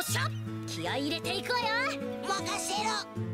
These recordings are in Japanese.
っしゃ。気合い入れていくわよ。任せろ。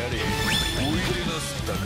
やおいでなすったか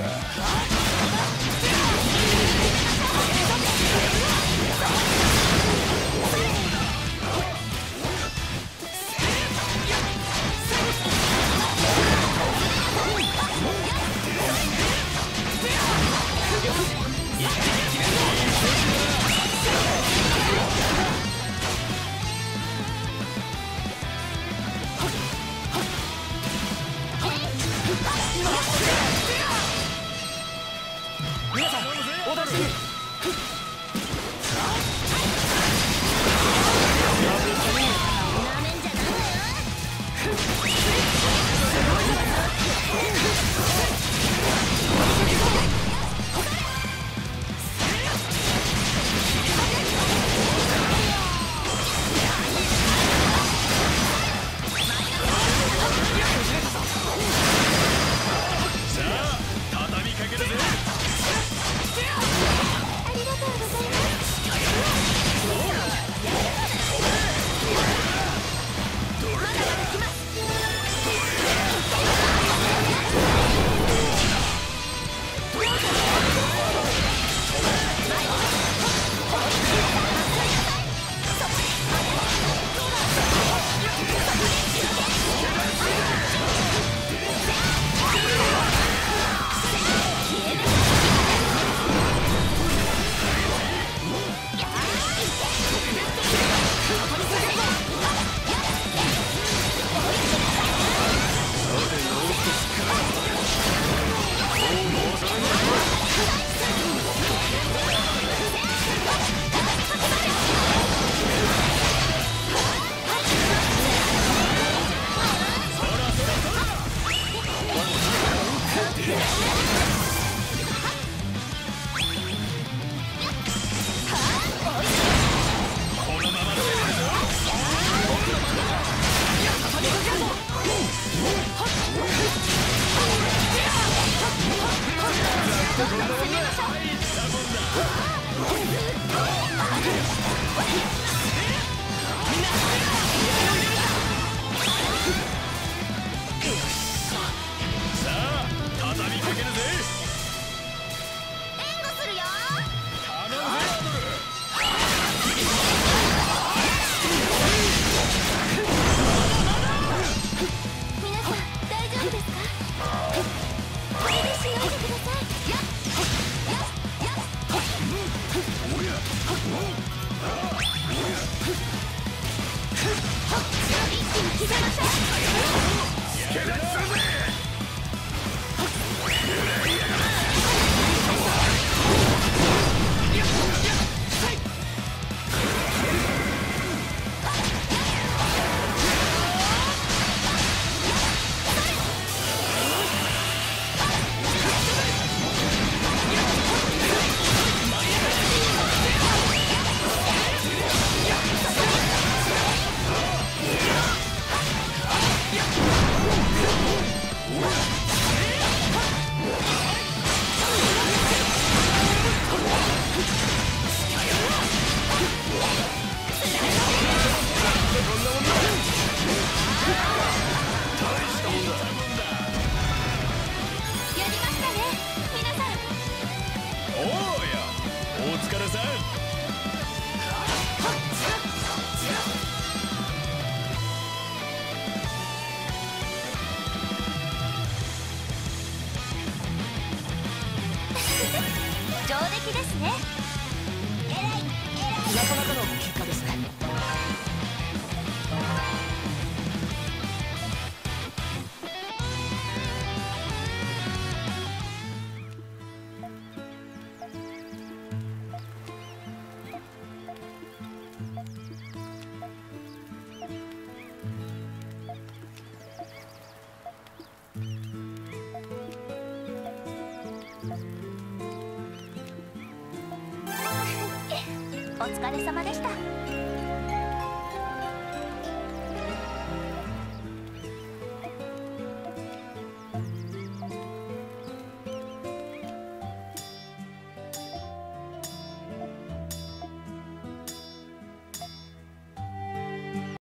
Let's go. 上出来ですね。お疲れ様でした。